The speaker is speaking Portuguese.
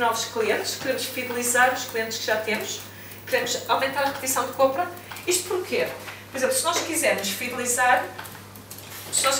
novos clientes, queremos fidelizar os clientes que já temos, queremos aumentar a repetição de compra. Isto porquê? Por exemplo, se nós quisermos fidelizar, se nós